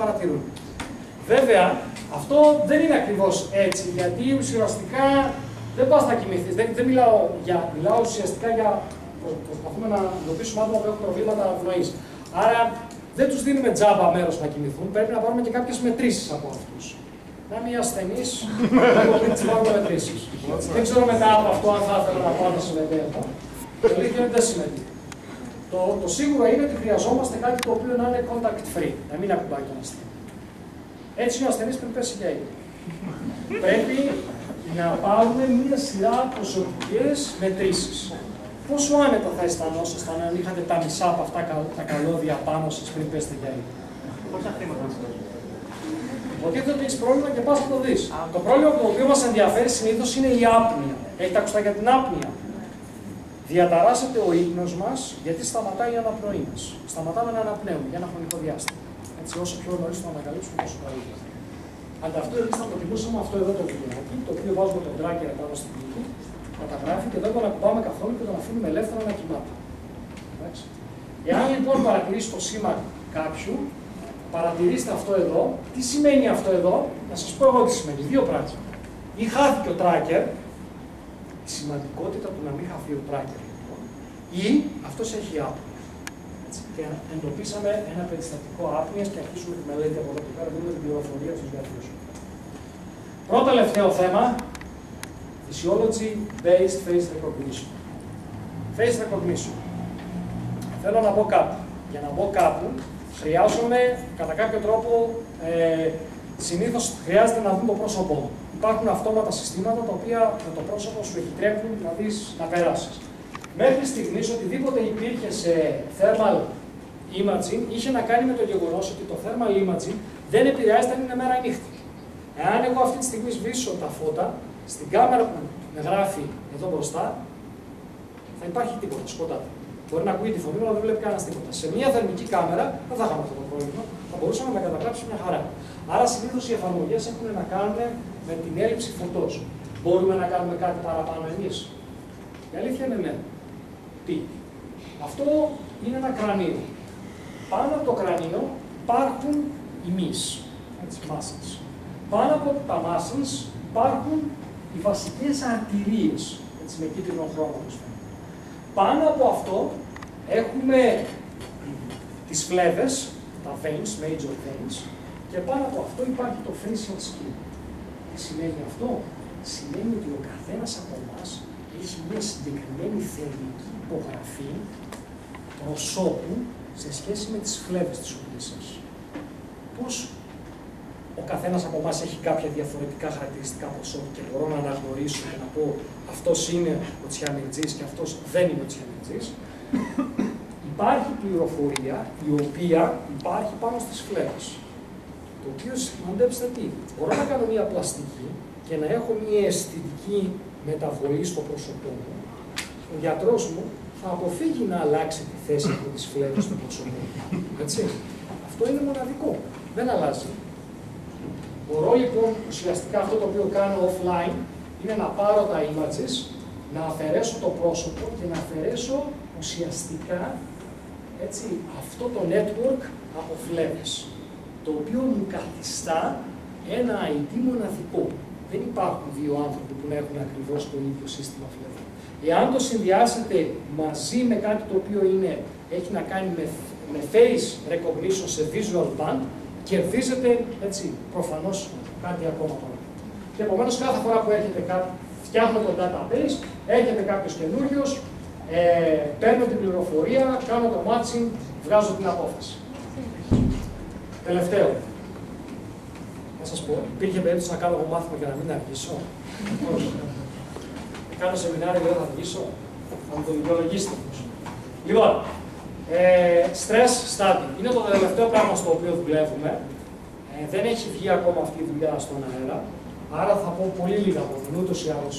παρατηρούν. Βέβαια, αυτό δεν είναι ακριβώς έτσι, γιατί ουσιαστικά δεν πας να κοιμηθείς. Δεν, δεν μιλάω, για, μιλάω ουσιαστικά για. Προσπαθούμε να εντοπίσουμε άτομα που έχουν προβλήματα πνοή. Άρα δεν τους δίνουμε τζάμπα μέρος να κοιμηθούν, πρέπει να πάρουμε και κάποιες μετρήσεις από αυτούς. Να είμαι ασθενής, να τι πάρουμε μετρήσεις. δεν ξέρω μετά από αυτό αν θα ήθελα να πάω να συμμετέχω. Το αλήθεια είναι δεν συμμετέχω. Το, το σίγουρο είναι ότι χρειαζόμαστε κάτι το οποίο να είναι contact free, να μην ακουμπάει τον ασθενή. Έτσι ο ασθενής πριν πέσει για ύπνο. Πρέπει να πάρουμε μία σειρά προσωπικές μετρήσεις. Πόσο άνετα θα αισθανόσασταν αν είχατε τα μισά από αυτά τα καλώδια πάνω σας πριν πέσετε για ύπνο; Πόσα χρήματα να Υποτίθεται ότι έχεις πρόβλημα και πας να το δεις. Το πρόβλημα που το οποίος μας ενδιαφέρει συνήθως είναι η άπνοια. Έχετε ακουστά για την άπνοια. Διαταράσσεται ο ύπνος μας γιατί σταματάει η αναπνοή μας. Σταματάμε να αναπνέουμε για ένα χρονικό διάστημα. Έτσι, όσο πιο νωρίς το ανακαλύψουμε, τόσο καλύτερα. Ανταυτού, εμείς θα προτιμούσαμε αυτό εδώ το βιβλιάκι, το οποίο βάζουμε τον τράκερ πάνω στην πηγή, καταγράφει και δεν τον ακουμπάμε καθόλου και τον αφήνουμε ελεύθερα να κοιμάται. Εάν λοιπόν παρατηρήσει το σήμα κάποιου, παρατηρήστε αυτό εδώ. Τι σημαίνει αυτό εδώ, να σας πω εγώ τι σημαίνει. Δύο πράγματα. Ή χάθηκε ο tracker, η σημαντικότητα του να μην χαθεί ο tracker λοιπόν, ή αυτός έχει άπνοια. Και εντοπίσαμε ένα περιστατικό άπνοια και αρχίσουμε τη μελέτη από εδώ και πέρα, δούμε την πληροφορία στους γιατρούς. Πρώτο τελευταίο θέμα, Physiology Based Face Recognition. Face Recognition. Θέλω να πω κάπου. Για να μπω κάπου, χρειάζομαι κατά κάποιο τρόπο, ε, συνήθως χρειάζεται να δουν το πρόσωπό μου. Υπάρχουν αυτόματα συστήματα τα οποία με το πρόσωπο σου επιτρέπουν να δεις, να περάσεις. Μέχρι στιγμής οτιδήποτε υπήρχε σε thermal imaging είχε να κάνει με το γεγονός ότι το thermal imaging δεν επηρεάζεται αν είναι μέρα ή νύχτα. Εάν εγώ αυτή τη στιγμή σβήσω τα φώτα, στην κάμερα που με γράφει εδώ μπροστά, θα υπάρχει τίποτα, σκοτάδι. Μπορεί να ακούει τη φωνή μου, αλλά δεν βλέπει κανένας τίποτα. Σε μια θερμική κάμερα δεν θα είχαμε αυτό το πρόβλημα, θα μπορούσαμε να τα καταγράψουμε μια χαρά. Άρα συνήθως οι εφαρμογές έχουν να κάνουν με την έλλειψη φωτός. Μπορούμε να κάνουμε κάτι παραπάνω εμείς; Η αλήθεια είναι ναι. Τι; Αυτό είναι ένα κρανίο. Πάνω από το κρανίο υπάρχουν οι μυς, έτσι, muscles. Πάνω από τα muscles υπάρχουν οι βασικές αρτηρίες, έτσι, με κίτρινο χρώμα, όπως πάνω από αυτό έχουμε τις φλέβες, τα veins, major veins, και πάνω από αυτό υπάρχει το facial skin. Τι σημαίνει αυτό; Σημαίνει ότι ο καθένας από εμάς έχει μια συγκεκριμένη θερμική υπογραφή προσώπου σε σχέση με τις φλέβες τις οποίες έχει. Πώς ο καθένας από εμάς έχει κάποια διαφορετικά χαρακτηριστικά προσώπου και μπορώ να αναγνωρίσω και να πω αυτός είναι ο Τσιανιτζή και αυτός δεν είναι ο Τσιανιτζή. Υπάρχει πληροφορία η οποία υπάρχει πάνω στις φλέβες. Το οποίο σημαντέψτε τι. Μπορώ να κάνω μια πλαστική και να έχω μια αισθητική μεταβολή στο πρόσωπό μου. Ο γιατρός μου θα αποφύγει να αλλάξει τη θέση από τι φλέβε του πρόσωπου. Έτσι. Αυτό είναι μοναδικό. Δεν αλλάζει. Μπορώ λοιπόν ουσιαστικά αυτό το οποίο κάνω offline είναι να πάρω τα images, να αφαιρέσω το πρόσωπο και να αφαιρέσω ουσιαστικά έτσι, αυτό το network από φλέβες, το οποίο μου καθιστά ένα ID μοναδικό. Δεν υπάρχουν δύο άνθρωποι που να έχουν ακριβώς το ίδιο σύστημα φλέβων. Εάν το συνδυάσετε μαζί με κάτι το οποίο είναι, έχει να κάνει με, με face recognition σε visual band, κερδίζετε έτσι προφανώς κάτι ακόμα πάνω. Και επομένως κάθε φορά που έρχεται κάτι, φτιάχνω το database, έρχεται κάποιος καινούριος, ε, παίρνω την πληροφορία, κάνω το matching, βγάζω την απόφαση. Τελευταίο. Να σας πω, υπήρχε περίπτωση να κάνω εγώ μάθημα για να μην αργήσω. κάνω σεμινάριο και δεν θα αργήσω. Θα μου το δικαιολογήσετε. Λοιπόν, ε, stress study. Είναι το τελευταίο πράγμα στο οποίο δουλεύουμε. Ε, δεν έχει βγει ακόμα αυτή η δουλειά στον αέρα. Άρα θα πω πολύ λίγα από την ούτως ή άλλως.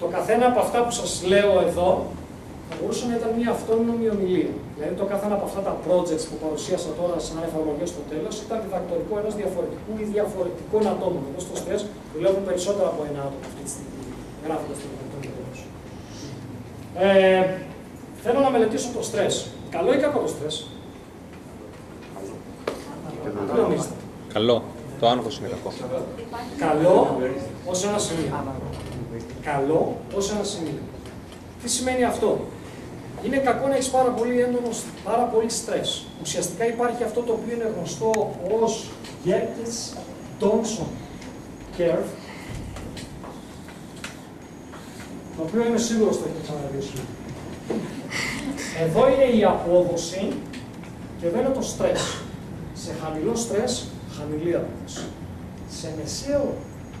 Το καθένα από αυτά που σας λέω εδώ θα μπορούσε να ήταν μια αυτόνομη ομιλία. Δηλαδή το καθένα από αυτά τα projects που παρουσίασα τώρα σαν εφαρμογές στο τέλος ήταν διδακτορικό ενός διαφορετικού ή διαφορετικών ατόμων. Εδώ στο στρες δουλεύουν περισσότερο από ένα άτομο αυτή τη στιγμή, γράφοντας το διδακτορικό Ε, θέλω να μελετήσω το στρες. Καλό ή κακό το στρες; Τι νομίζετε. Καλό. Το άγχος είναι κακό. Καλό ως ένα σημείο. Καλό ως ένα σημείο. Τι σημαίνει αυτό; Είναι κακό να έχεις πάρα πολύ έντονο, πάρα πολύ στρες. Ουσιαστικά υπάρχει αυτό το οποίο είναι γνωστό ως Yerkes Dawson Curve, το οποίο είμαι σίγουρος ότι το έχετε ξαναδεί Εδώ είναι η απόδοση και εδώ είναι το στρες. Σε χαμηλό στρες, χαμηλή απόδοση. Σε μεσαίο,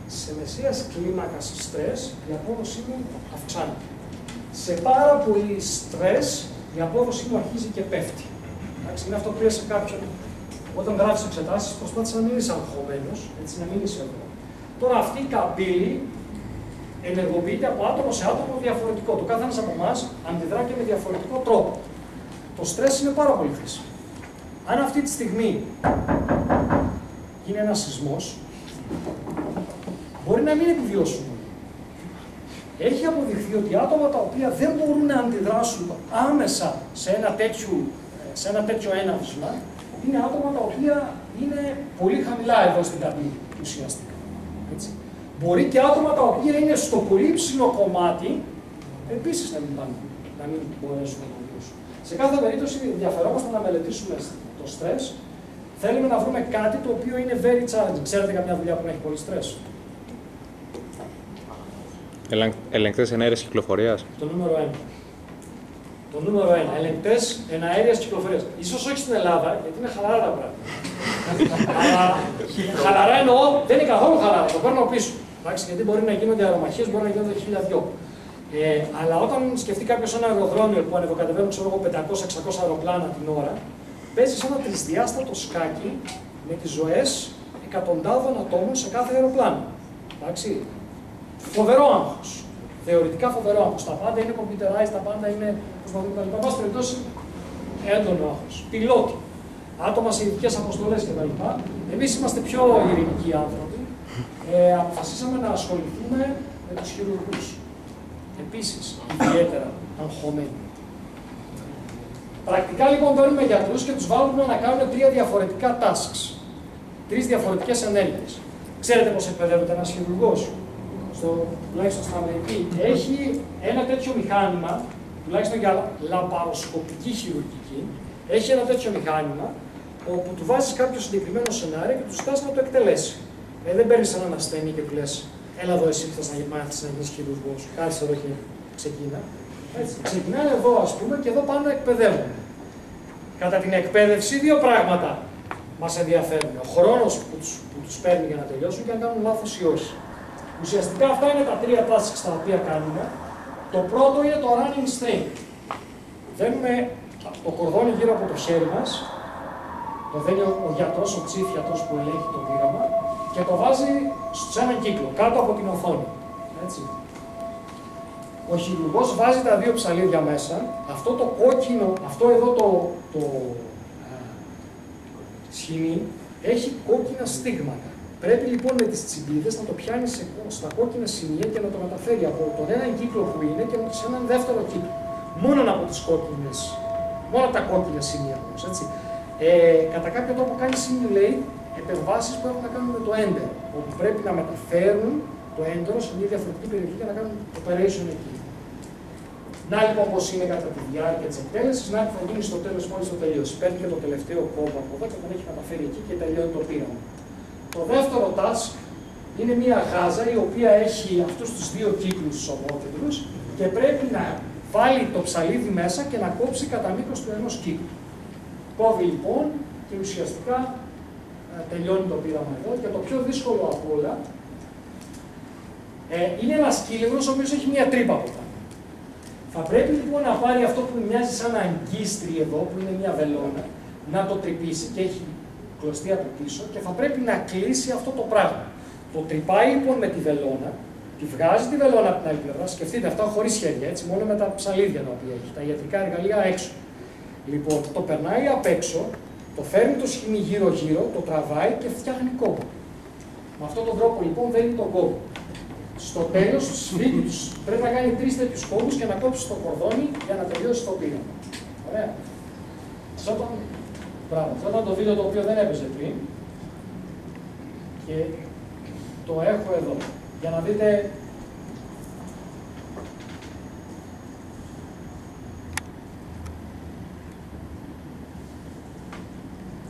σε μεσαίας κλίμακας στρες, η απόδοσή μου αυξάνεται. Σε πάρα πολύ στρες, η απόδοσή μου αρχίζει και πέφτει. Εντάξει, είναι αυτό που λέει σε κάποιον όταν γράφεις εξετάσεις, προσπάθησε να μην είσαι αγχωμένος, έτσι να μην είσαι εδώ. Τώρα αυτή η καμπύλη ενεργοποιείται από άτομο σε άτομο διαφορετικό. Το κάθε από εμάς αντιδρά και με διαφορετικό τρόπο. Το στρες είναι πάρα πολύ χρήσιμο. Αν αυτή τη στιγμή γίνει ένας σεισμός, μπορεί να μην επιβιώσουμε. Έχει αποδειχθεί ότι άτομα τα οποία δεν μπορούν να αντιδράσουν άμεσα σε ένα τέτοιο, σε ένα τέτοιο έναυσμα, είναι άτομα τα οποία είναι πολύ χαμηλά εδώ στην καμπύλη, ουσιαστικά. Έτσι. Μπορεί και άτομα τα οποία είναι στο πολύ ψηλό κομμάτι, επίσης να μην πάνε, να μην μπορέσουν να βιώσουν. Σε κάθε περίπτωση ενδιαφερόμαστε να μελετήσουμε το στρες, θέλουμε να βρούμε κάτι το οποίο είναι very challenging. Ξέρετε καμιά δουλειά που έχει πολύ στρες. Ελεγκτές ενέργεια κυκλοφορίας. Το νούμερο 1. Το νούμερο 1. Ελεγκτές εναέρεια κυκλοφορίας. σω όχι στην Ελλάδα, γιατί είναι χαλαρά τα πράγματα. Αλλά χαλαρά εννοώ, δεν είναι καθόλου χαλαρά. Το παίρνω πίσω. Εντάξει, γιατί μπορεί να γίνονται αερομαχίες, μπορεί να γίνονται χίλια δυο. Ε, αλλά όταν σκεφτεί κάποιος ένα αεροδρόμιο που ανεβοκατεβαίνουν 500-600 αεροπλάνα την ώρα, παίζει ένα τρισδιάστατο σκάκι με τις ζωές εκατοντάδων ατόμων σε κάθε αεροπλάνο. Εντάξει. Φοβερό άγχος. Θεωρητικά φοβερό άγχος. Τα πάντα είναι computerized, τα πάντα είναι. Πώς να δούμε, πάση περιπτώσει, έντονο άγχος. Πιλότη. Άτομα σε ειδικές αποστολές κτλ. Εμείς είμαστε πιο ειρηνικοί άνθρωποι. Ε, αποφασίσαμε να ασχοληθούμε με τους χειρουργούς. Επίσης, ιδιαίτερα αγχωμένοι. Πρακτικά λοιπόν παίρνουμε γιατρούς και τους βάλουμε να κάνουν τρία διαφορετικά tasks. Τρεις διαφορετικές ενέργειες. Ξέρετε πώς εκπαιδεύεται ένας χειρουργός, τουλάχιστον στην Αμερική. Έχει ένα τέτοιο μηχάνημα, τουλάχιστον για λαπαροσκοπική χειρουργική, έχει ένα τέτοιο μηχάνημα όπου του βάζεις κάποιο συγκεκριμένο σενάριο και του ζητά να το εκτελέσει. Ε, δεν παίρνεις έναν ασθενή και του λες: Έλα εδώ, εσύ που θα μάθεις να γίνεις χειρουργός, κάτσε εδώ και ξεκίνα. Έτσι. Ξεκινάνε εδώ, ας πούμε, και εδώ πάνε να εκπαιδεύουν. Κατά την εκπαίδευση, δύο πράγματα μας ενδιαφέρουν. Ο χρόνος που τους που τους παίρνει για να τελειώσουν και αν κάνουν λάθος ή όχι. Ουσιαστικά αυτά είναι τα τρία tasks τα οποία κάνουμε. Το πρώτο είναι το running string. Δένουμε το κορδόνι γύρω από το χέρι μας, το δένει ο γιατρός, ο chief που ελέγχει το πείραμα και το βάζει σε έναν κύκλο, κάτω από την οθόνη. Έτσι ο χειρουργός βάζει τα δύο ψαλίδια μέσα, αυτό το κόκκινο, αυτό εδώ το, το σχοινί έχει κόκκινα στίγματα. Πρέπει λοιπόν με τις τσιμπίδες να το πιάνεις στα κόκκινα σημεία και να το μεταφέρει από τον έναν κύκλο που είναι και σε έναν δεύτερο κύκλο. Μόνο από τις κόκκινες, μόνο από τα κόκκινα σημεία όμως. Ε, κατά κάποιο τρόπο κάνει simulate επεμβάσεις που έχουν να κάνουν με το έντερο, όπου πρέπει να μεταφέρουν το έντερο σε μια διαφορετική περιοχή για να κάνουν operation εκεί. Να λοιπόν πώς είναι κατά τη διάρκεια της εκτέλεσης, να θα γίνει στο τέλος μόλις το τελειώσει. Παίρνει και το τελευταίο κόμμα από εδώ και τον έχει καταφέρει εκεί και τελειώνει το πείραμα. Το δεύτερο task είναι μια γάζα η οποία έχει αυτούς τους δύο κύκλους ομόκεντρους και πρέπει να βάλει το ψαλίδι μέσα και να κόψει κατά μήκος του ενός κύκλου. Κόβει λοιπόν και ουσιαστικά ε, τελειώνει το πείραμα εδώ και το πιο δύσκολο από όλα ε, είναι ένας κύλινος ο οποίος έχει μια τρύπα από πάνω. Θα πρέπει λοιπόν να πάρει αυτό που μοιάζει σαν αγκίστρι εδώ, που είναι μια βελόνα, να το τρυπήσει και έχει κλωστή από πίσω και θα πρέπει να κλείσει αυτό το πράγμα. Το τρυπάει λοιπόν με τη βελόνα, τη βγάζει τη βελόνα από την άλλη πλευρά, σκεφτείτε αυτά χωρίς χέρια, έτσι, μόνο με τα ψαλίδια τα οποία έχει, τα ιατρικά εργαλεία έξω. Λοιπόν, το περνάει απ' έξω, το φέρνει το σχοινί γύρω-γύρω, το τραβάει και φτιάχνει κόμπο. Με αυτόν τον τρόπο λοιπόν δεν είναι τον κόμπο στο τέλος του σπίτι τους πρέπει να κάνει τρεις τέτοιους κόμπους και να κόψει το κορδόνι για να τελειώσει το πείραμα. Ωραία. Όταν Μπράβο. Αυτό ήταν το βίντεο το οποίο δεν έπαιζε πριν. Και το έχω εδώ. Για να δείτε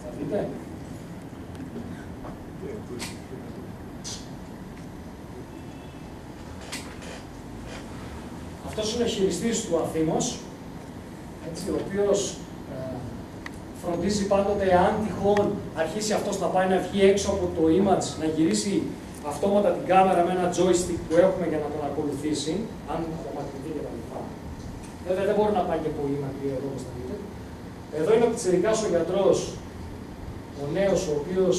Θα δείτε. Αυτός είναι ο χειριστής του Αθήμος, έτσι, ο οποίος ε, φροντίζει πάντοτε αν τυχόν αρχίσει αυτός να πάει να βγει έξω από το image, να γυρίσει αυτόματα την κάμερα με ένα joystick που έχουμε για να τον ακολουθήσει, αν χρωματιστεί και τα λοιπά. Βέβαια δεν μπορεί να πάει και πολύ μακριά εδώ όπως θα δείτε. Εδώ είναι ο πιτσιρικάς ο γιατρός, ο νέος ο οποίος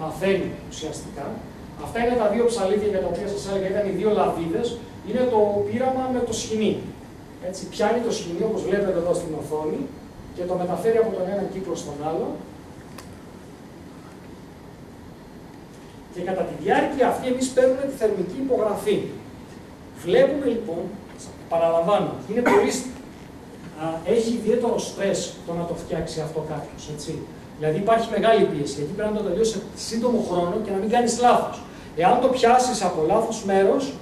μαθαίνει ουσιαστικά. Αυτά είναι τα δύο ψαλίδια για τα οποία σας έλεγα, ήταν οι δύο λαβίδες. Είναι το πείραμα με το σχοινί. Έτσι, πιάνει το σχοινί όπως βλέπετε εδώ στην οθόνη και το μεταφέρει από τον ένα κύκλο στον άλλο. Και κατά τη διάρκεια αυτή εμείς παίρνουμε τη θερμική υπογραφή. Βλέπουμε λοιπόν, παραλαμβάνω, είναι πολύ, α, έχει ιδιαίτερο στρες το να το φτιάξει αυτό κάποιος, έτσι. Δηλαδή υπάρχει μεγάλη πίεση, γιατί πρέπει να το τελειώσει σε σύντομο χρόνο και να μην κάνεις λάθος. Εάν το πιάσεις από λάθος μέρος,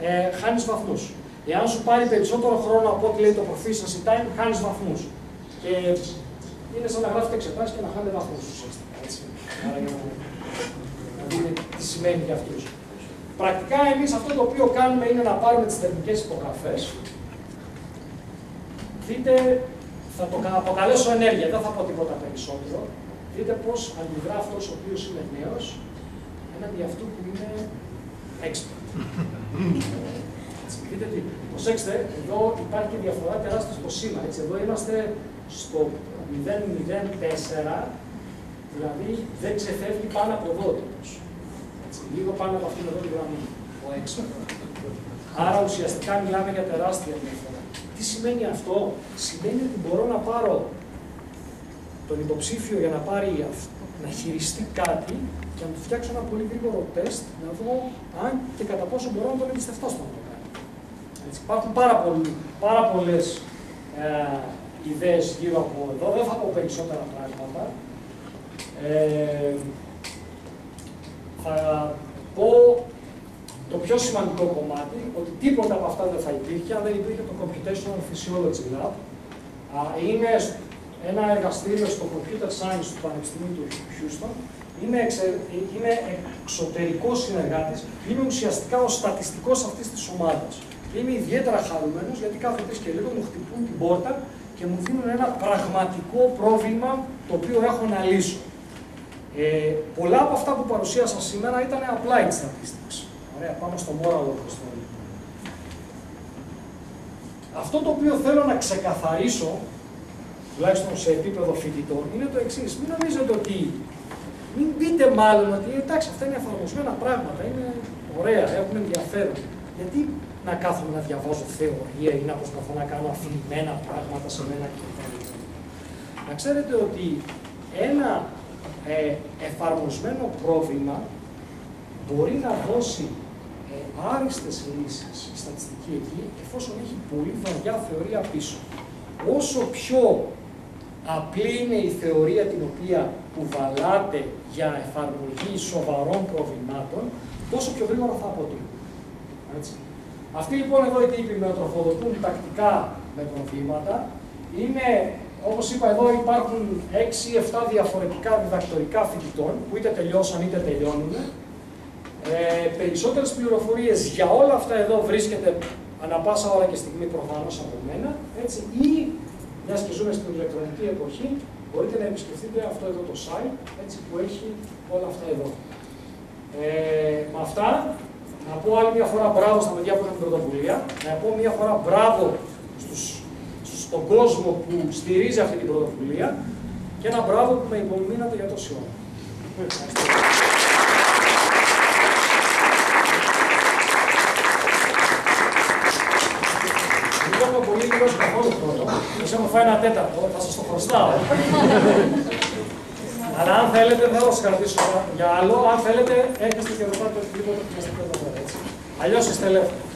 ε, χάνεις βαθμούς. Εάν σου πάρει περισσότερο χρόνο από ό,τι λέει το proficiency time, χάνεις βαθμούς. Και είναι σαν να γράφετε εξετάσεις και να χάνετε βαθμούς ουσιαστικά. Έτσι. Άρα για να, να δείτε τι σημαίνει για αυτούς. Πρακτικά εμείς αυτό το οποίο κάνουμε είναι να πάρουμε τις θερμικές υπογραφές. Δείτε, θα το αποκαλέσω ενέργεια, δεν θα πω τίποτα περισσότερο. Δείτε πώς αντιδρά αυτός ο οποίος είναι νέος έναντι αυτού που είναι expert. Δείτε τι, προσέξτε, εδώ υπάρχει και διαφορά τεράστια στο σήμα. Έτσι. Εδώ είμαστε στο 004, δηλαδή δεν ξεφεύγει πάνω από εδώ έτσι, Λίγο πάνω από αυτήν εδώ τη γραμμή, ο έξω. Άρα ουσιαστικά μιλάμε για τεράστια διαφορά. Τι σημαίνει αυτό, σημαίνει ότι μπορώ να πάρω τον υποψήφιο για να πάρει να χειριστεί κάτι και να του φτιάξω ένα πολύ γρήγορο τεστ, να δω αν και κατά πόσο μπορώ να τον εμπιστευτώ στο να το κάνει. Έτσι, υπάρχουν πάρα, πολλοί, πάρα πολλές ε, ιδέες γύρω από εδώ, δεν θα πω περισσότερα πράγματα. Ε, θα πω το πιο σημαντικό κομμάτι, ότι τίποτα από αυτά δεν θα υπήρχε αν δεν υπήρχε το Computational Physiology Lab. Είναι ένα εργαστήριο στο Computer Science του Πανεπιστημίου του Houston. Είμαι, εξε, είμαι εξωτερικός συνεργάτης, είμαι ουσιαστικά ο στατιστικός αυτής της ομάδας. Και είμαι ιδιαίτερα χαρούμενος γιατί κάθε τρεις και λίγο μου χτυπούν την πόρτα και μου δίνουν ένα πραγματικό πρόβλημα το οποίο έχω να λύσω. Ε, πολλά από αυτά που παρουσίασα σήμερα ήταν applied statistics. Ωραία, πάμε στο moral of the story. Αυτό το οποίο θέλω να ξεκαθαρίσω τουλάχιστον σε επίπεδο φοιτητών, είναι το εξής. Μην νομίζετε ότι. Μην πείτε μάλλον ότι εντάξει, αυτά είναι εφαρμοσμένα πράγματα, είναι ωραία, έχουν ενδιαφέρον. Γιατί να κάθομαι να διαβάζω θεωρία ή να προσπαθώ να κάνω αφηρημένα πράγματα σε μένα και Να ξέρετε ότι ένα ε, εφαρμοσμένο πρόβλημα μπορεί να δώσει ε, άριστες λύσεις η στατιστική εκεί, εφόσον έχει πολύ βαριά θεωρία πίσω. Όσο πιο Απλή είναι η θεωρία την οποία κουβαλάτε για εφαρμογή σοβαρών προβλημάτων, τόσο πιο γρήγορα θα αποτύχουν. Έτσι. Αυτοί λοιπόν εδώ οι τύποι με τροφοδοτούν τακτικά με προβλήματα. Είναι, όπως είπα εδώ, υπάρχουν 6-7 διαφορετικά διδακτορικά φοιτητών, που είτε τελειώσαν είτε τελειώνουν. Ε, περισσότερες πληροφορίες για όλα αυτά εδώ βρίσκεται ανα πάσα ώρα και στιγμή προφανώς από μένα, έτσι, ή μιας και ζούμε στην ηλεκτρονική εποχή, μπορείτε να επισκεφτείτε αυτό εδώ το site, έτσι που έχει όλα αυτά εδώ. Ε, με αυτά, να πω άλλη μια φορά μπράβο στα παιδιά που έχουν την πρωτοβουλία, να πω μια φορά μπράβο στους, στον κόσμο που στηρίζει αυτή την πρωτοβουλία και ένα μπράβο που με υπομείνατε για τόση ώρα. πολύ λίγο καθόλου χρόνο. Σας έχω φάει ένα τέταρτο, θα σας το χρωστάω. Αλλά αν θέλετε, δεν θα σας κρατήσω για άλλο. Αν θέλετε, έρχεστε και ρωτάτε οτιδήποτε που μας εδώ πέρα, έτσι. Αλλιώς είστε ελεύθεροι.